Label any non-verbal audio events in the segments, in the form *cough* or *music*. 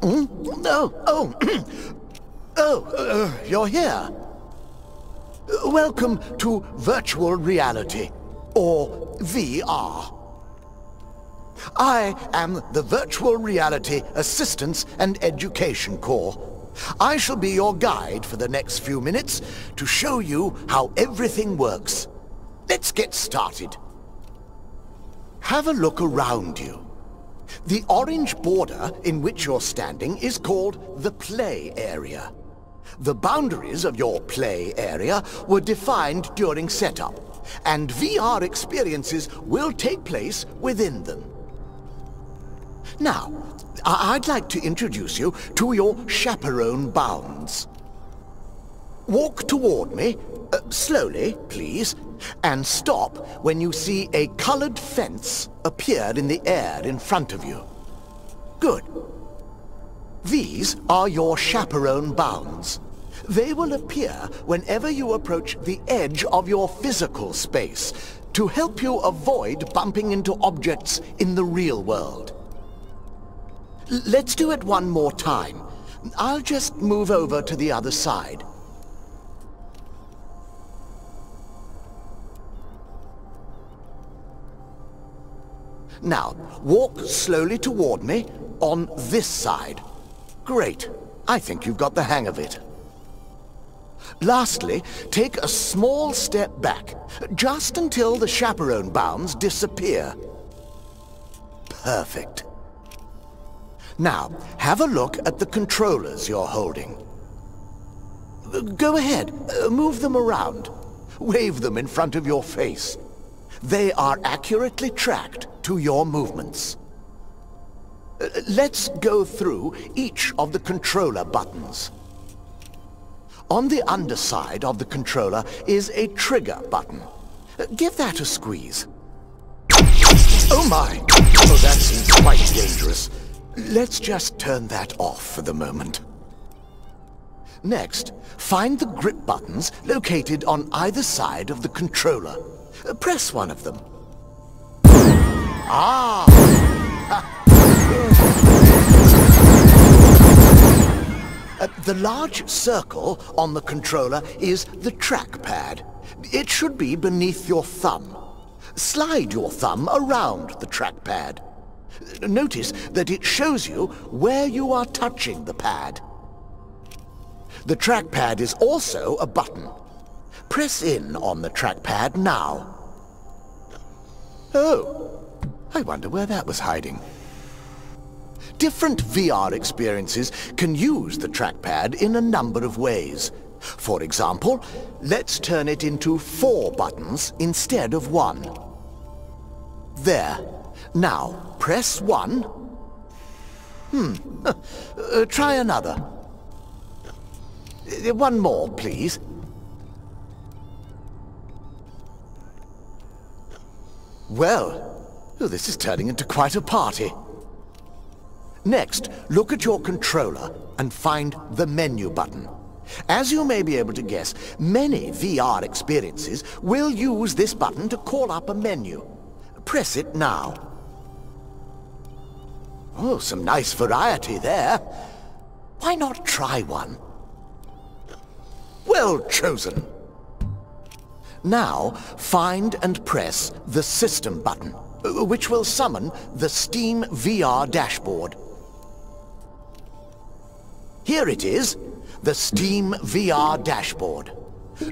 Oh, oh, *clears throat* oh, uh, you're here. Welcome to virtual reality, or VR. I am the Virtual Reality Assistance and Education Core. I shall be your guide for the next few minutes to show you how everything works. Let's get started. Have a look around you. The orange border in which you're standing is called the play area. The boundaries of your play area were defined during setup, and VR experiences will take place within them. Now, I'd like to introduce you to your chaperone bounds. Walk toward me, uh, slowly, please, and stop when you see a colored fence appear in the air in front of you. Good. These are your chaperone bounds. They will appear whenever you approach the edge of your physical space to help you avoid bumping into objects in the real world. L- Let's do it one more time. I'll just move over to the other side. Now, walk slowly toward me on this side. Great. I think you've got the hang of it. Lastly, take a small step back, just until the chaperone bounds disappear. Perfect. Now, have a look at the controllers you're holding. Go ahead, uh, move them around. Wave them in front of your face. They are accurately tracked to your movements. Uh, Let's go through each of the controller buttons. On the underside of the controller is a trigger button. Uh, Give that a squeeze. Oh my! Oh, that seems quite dangerous. Let's just turn that off for the moment. Next, find the grip buttons located on either side of the controller. Uh, Press one of them. Ah! *laughs* Uh, the large circle on the controller is the trackpad. It should be beneath your thumb. Slide your thumb around the trackpad. Notice that it shows you where you are touching the pad. The trackpad is also a button. Press in on the trackpad now. Oh, I wonder where that was hiding. Different VR experiences can use the trackpad in a number of ways. For example, let's turn it into four buttons instead of one. There. Now, press one. Hmm. *laughs* Uh, try another. Uh, One more, please. Well, oh, this is turning into quite a party. Next, look at your controller and find the menu button. As you may be able to guess, many VR experiences will use this button to call up a menu. Press it now. Oh, some nice variety there. Why not try one? Well chosen. Now, find and press the System button, which will summon the SteamVR dashboard. Here it is, the SteamVR dashboard.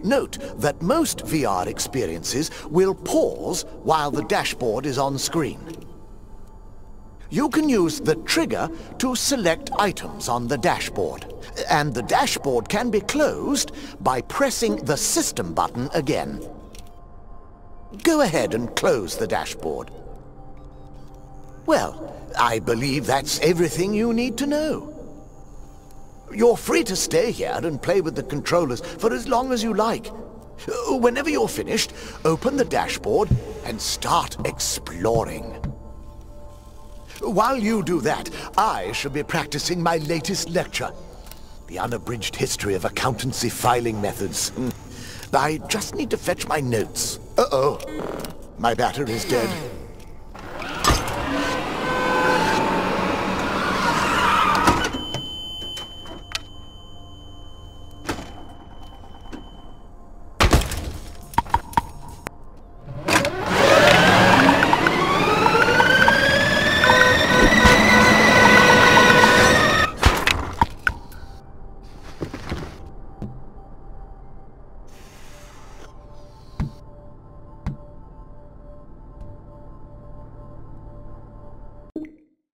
Note that most VR experiences will pause while the dashboard is on screen. You can use the trigger to select items on the dashboard, and the dashboard can be closed by pressing the System button again. Go ahead and close the dashboard. Well, I believe that's everything you need to know. You're free to stay here and play with the controllers for as long as you like. Whenever you're finished, open the dashboard and start exploring. While you do that, I shall be practicing my latest lecture. The unabridged history of accountancy filing methods. *laughs* I just need to fetch my notes. Uh-oh. My battery's dead.